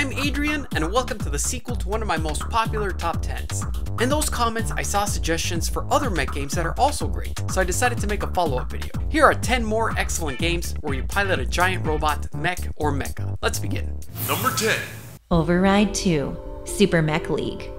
I'm Adrian, and welcome to the sequel to one of my most popular top 10s. In those comments, I saw suggestions for other mech games that are also great, so I decided to make a follow-up video. Here are 10 more excellent games where you pilot a giant robot, mech, or mecha. Let's begin. Number 10. Override 2 Super Mech League.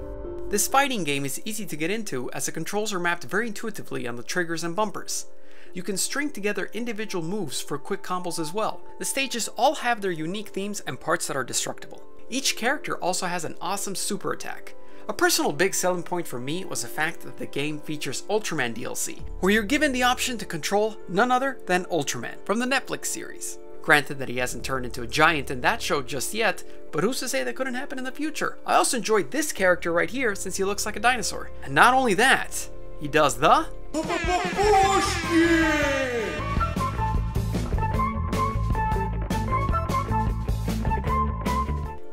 This fighting game is easy to get into as the controls are mapped very intuitively on the triggers and bumpers. You can string together individual moves for quick combos as well. The stages all have their unique themes and parts that are destructible. Each character also has an awesome super attack. A personal big selling point for me was the fact that the game features Ultraman DLC, where you're given the option to control none other than Ultraman from the Netflix series. Granted that he hasn't turned into a giant in that show just yet, but who's to say that couldn't happen in the future? I also enjoyed this character right here since he looks like a dinosaur. And not only that, he does the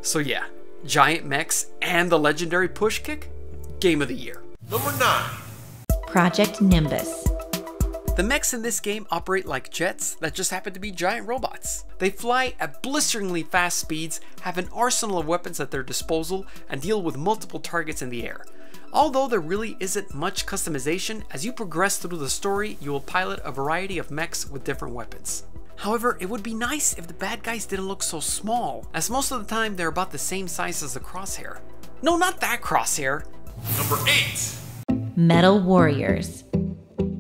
So yeah, giant mechs and the legendary push kick? Game of the year. Number 9. Project Nimbus. The mechs in this game operate like jets that just happen to be giant robots. They fly at blisteringly fast speeds, have an arsenal of weapons at their disposal, and deal with multiple targets in the air. Although there really isn't much customization, as you progress through the story, you will pilot a variety of mechs with different weapons. However, it would be nice if the bad guys didn't look so small, as most of the time they're about the same size as the crosshair. No, not that crosshair! Number 8. Metal Warriors.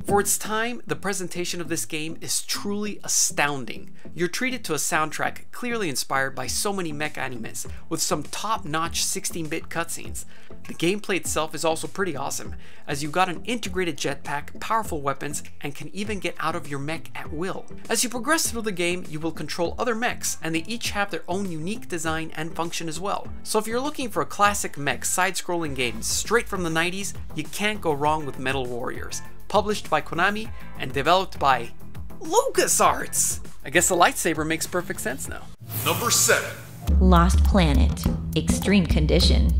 For its time, the presentation of this game is truly astounding. You're treated to a soundtrack clearly inspired by so many mech animes, with some top-notch 16-bit cutscenes. The gameplay itself is also pretty awesome, as you've got an integrated jetpack, powerful weapons, and can even get out of your mech at will. As you progress through the game, you will control other mechs, and they each have their own unique design and function as well. So if you're looking for a classic mech side-scrolling game straight from the 90s, you can't go wrong with Metal Warriors published by Konami and developed by LucasArts. I guess the lightsaber makes perfect sense now. Number 7. Lost Planet. Extreme Condition.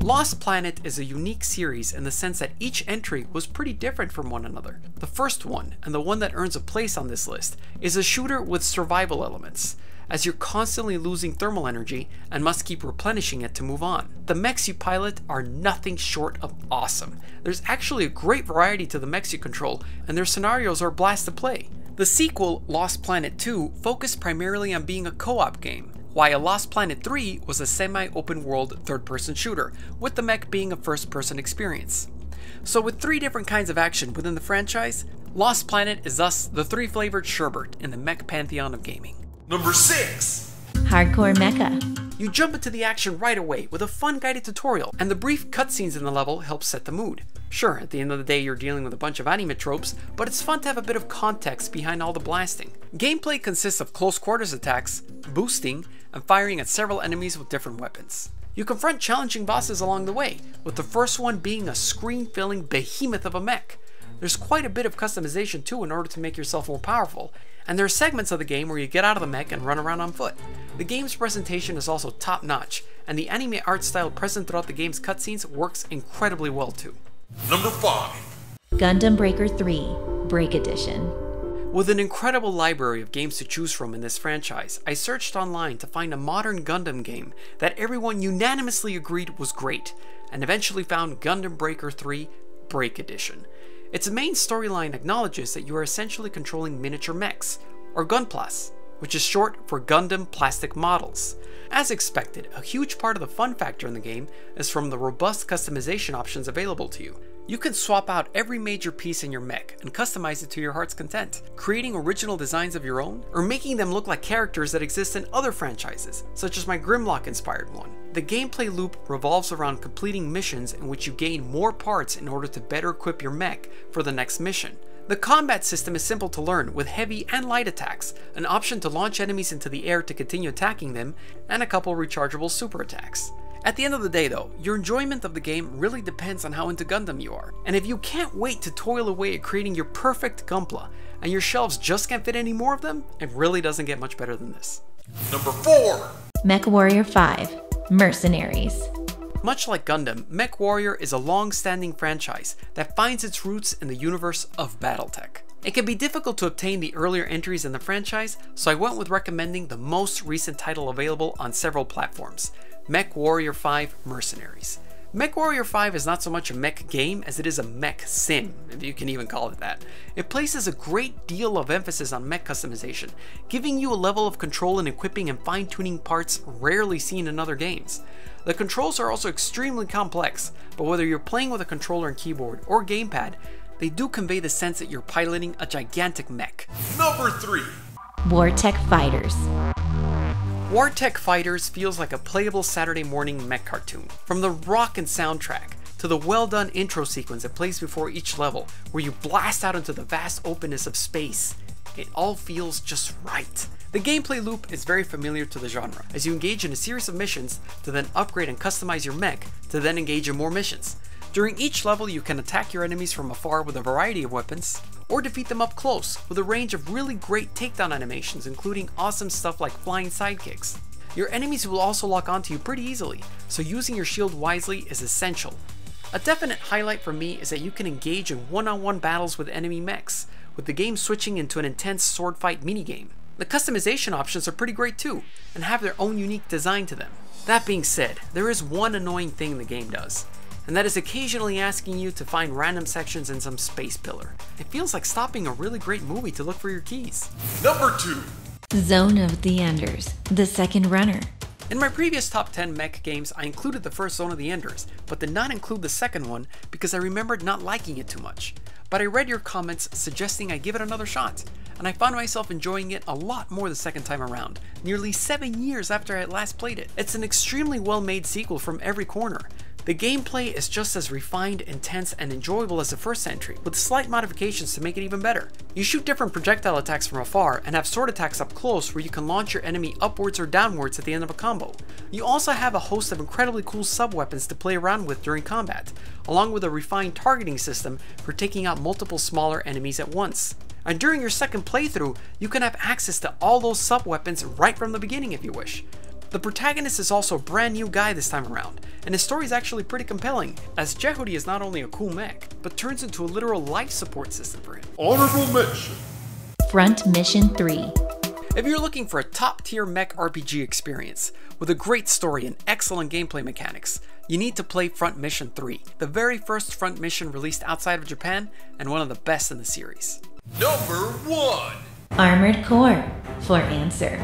Lost Planet is a unique series in the sense that each entry was pretty different from one another. The first one, and the one that earns a place on this list, is a shooter with survival elements, as you're constantly losing thermal energy and must keep replenishing it to move on. The mechs you pilot are nothing short of awesome. There's actually a great variety to the mechs you control, and their scenarios are a blast to play. The sequel, Lost Planet 2, focused primarily on being a co-op game, while Lost Planet 3 was a semi-open world third-person shooter, with the mech being a first-person experience. So with three different kinds of action within the franchise, Lost Planet is thus the three-flavored sherbet in the mech pantheon of gaming. Number 6. Hardcore Mecha. You jump into the action right away with a fun guided tutorial, and the brief cutscenes in the level help set the mood. Sure, at the end of the day you're dealing with a bunch of anime tropes, but it's fun to have a bit of context behind all the blasting. Gameplay consists of close quarters attacks, boosting, and firing at several enemies with different weapons. You confront challenging bosses along the way, with the first one being a screen-filling behemoth of a mech. There's quite a bit of customization too in order to make yourself more powerful, and there are segments of the game where you get out of the mech and run around on foot. The game's presentation is also top notch, and the anime art style present throughout the game's cutscenes works incredibly well too. Number 5. Gundam Breaker 3 Break Edition. With an incredible library of games to choose from in this franchise, I searched online to find a modern Gundam game that everyone unanimously agreed was great, and eventually found Gundam Breaker 3 Break Edition. Its main storyline acknowledges that you are essentially controlling miniature mechs, or Gunplas, which is short for Gundam Plastic Models. As expected, a huge part of the fun factor in the game is from the robust customization options available to you. You can swap out every major piece in your mech and customize it to your heart's content, creating original designs of your own, or making them look like characters that exist in other franchises, such as my Grimlock inspired one. The gameplay loop revolves around completing missions in which you gain more parts in order to better equip your mech for the next mission. The combat system is simple to learn, with heavy and light attacks, an option to launch enemies into the air to continue attacking them, and a couple rechargeable super attacks. At the end of the day though, your enjoyment of the game really depends on how into Gundam you are. And if you can't wait to toil away at creating your perfect Gunpla, and your shelves just can't fit any more of them, it really doesn't get much better than this. Number 4. Mech Warrior 5 Mercenaries. Much like Gundam, Mech Warrior is a long-standing franchise that finds its roots in the universe of Battletech. It can be difficult to obtain the earlier entries in the franchise, so I went with recommending the most recent title available on several platforms, Mech Warrior 5 Mercenaries. Mech Warrior 5 is not so much a mech game as it is a mech sim, if you can even call it that. It places a great deal of emphasis on mech customization, giving you a level of control in equipping and fine tuning parts rarely seen in other games. The controls are also extremely complex, but whether you're playing with a controller and keyboard or gamepad, they do convey the sense that you're piloting a gigantic mech. Number 3. Wartech Fighters. Wartech Fighters feels like a playable Saturday morning mech cartoon. From the rock and soundtrack, to the well done intro sequence that plays before each level, where you blast out into the vast openness of space, it all feels just right. The gameplay loop is very familiar to the genre, as you engage in a series of missions to then upgrade and customize your mech to then engage in more missions. During each level, you can attack your enemies from afar with a variety of weapons, or defeat them up close with a range of really great takedown animations, including awesome stuff like flying sidekicks. Your enemies will also lock onto you pretty easily, so using your shield wisely is essential. A definite highlight for me is that you can engage in one-on-one battles with enemy mechs, with the game switching into an intense sword fight minigame. The customization options are pretty great too, and have their own unique design to them. That being said, there is one annoying thing the game does, and that is occasionally asking you to find random sections in some space pillar. It feels like stopping a really great movie to look for your keys. Number 2. Zone of the Enders, the second runner. In my previous top 10 mech games, I included the first Zone of the Enders, but did not include the second one because I remembered not liking it too much. But I read your comments suggesting I give it another shot, and I found myself enjoying it a lot more the second time around, nearly 7 years after I had last played it. It's an extremely well made sequel from every corner, the gameplay is just as refined, intense, and enjoyable as the first entry, with slight modifications to make it even better. You shoot different projectile attacks from afar, and have sword attacks up close where you can launch your enemy upwards or downwards at the end of a combo. You also have a host of incredibly cool sub-weapons to play around with during combat, along with a refined targeting system for taking out multiple smaller enemies at once. And during your second playthrough, you can have access to all those sub-weapons right from the beginning if you wish. The protagonist is also a brand new guy this time around, and his story is actually pretty compelling, as Jehuty is not only a cool mech, but turns into a literal life support system for him. Honorable mention. Front Mission 3. If you're looking for a top tier mech RPG experience with a great story and excellent gameplay mechanics, you need to play Front Mission 3, the very first Front Mission released outside of Japan and one of the best in the series. Number 1. Armored Core for answer.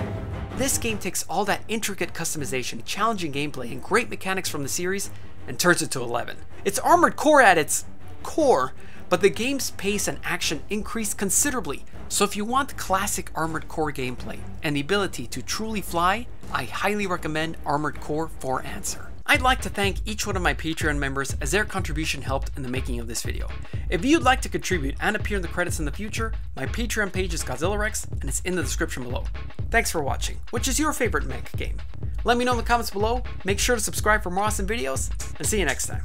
This game takes all that intricate customization, challenging gameplay, and great mechanics from the series and turns it to 11. It's Armored Core at its core, but the game's pace and action increase considerably. So if you want classic Armored Core gameplay and the ability to truly fly, I highly recommend Armored Core for Answer. I'd like to thank each one of my Patreon members as their contribution helped in the making of this video. If you'd like to contribute and appear in the credits in the future, my Patreon page is Godzillarex and it's in the description below. Thanks for watching. Which is your favorite mech game? Let me know in the comments below, make sure to subscribe for more awesome videos, and see you next time.